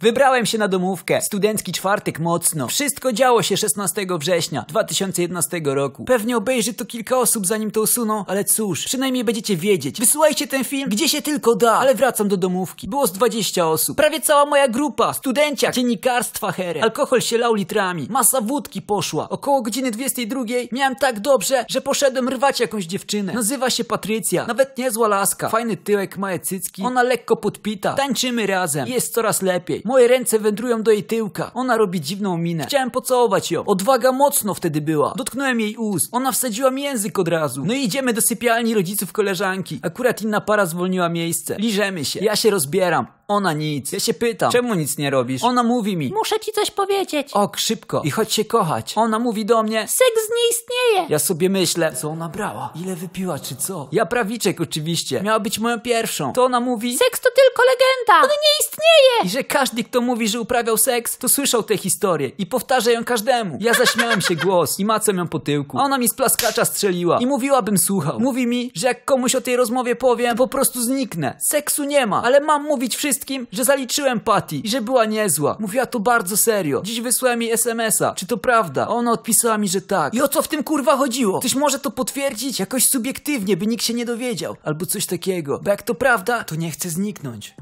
Wybrałem się na domówkę. Studencki czwartek mocno. Wszystko działo się 16 września 2011 roku. Pewnie obejrzy to kilka osób zanim to usuną, ale cóż, przynajmniej będziecie wiedzieć. Wysyłajcie ten film gdzie się tylko da. Ale wracam do domówki. Było z 20 osób. Prawie cała moja grupa. Studenciak, dziennikarstwa here. Alkohol się lał litrami. Masa wódki poszła. Około godziny 22 miałem tak dobrze, że poszedłem rwać jakąś dziewczynę. Nazywa się Patrycja. Nawet niezła laska. Fajny tyłek, małe cycki. Ona lekko podpita. Tańczymy razem. Jest coraz lepiej. Moje ręce wędrują do jej tyłka. Ona robi dziwną minę. Chciałem pocałować ją. Odwaga mocno wtedy była. Dotknąłem jej ust. Ona wsadziła mi język od razu. No i idziemy do sypialni rodziców koleżanki. Akurat inna para zwolniła miejsce. Liżemy się. Ja się rozbieram. Ona nic. Ja się pytam, czemu nic nie robisz? Ona mówi mi, Muszę ci coś powiedzieć. ok, szybko i chodź się kochać. Ona mówi do mnie, Seks nie istnieje. ja sobie myślę, co ona brała? Ile wypiła, czy co? Ja prawiczek oczywiście. Miała być moją pierwszą. To ona mówi, Seks to tylko legenda. On nie istnieje. I że każdy, kto mówi, że uprawiał seks, to słyszał tę historię i powtarza ją każdemu. Ja zaśmiałem się głos i macam ją po tyłku. Ona mi z plaskacza strzeliła i mówiła, bym słuchał. Mówi mi, że jak komuś o tej rozmowie powiem, to po prostu zniknę. Seksu nie ma, ale mam mówić wszystkim, że zaliczyłem Patty i że była niezła. Mówiła to bardzo serio. Dziś wysłałem jej SMS-a. Czy to prawda? A ona odpisała mi, że tak. I o co w tym kurwa chodziło? Ktoś może to potwierdzić jakoś subiektywnie, by nikt się nie dowiedział. Albo coś takiego. Bo jak to prawda, to nie chcę zniknąć.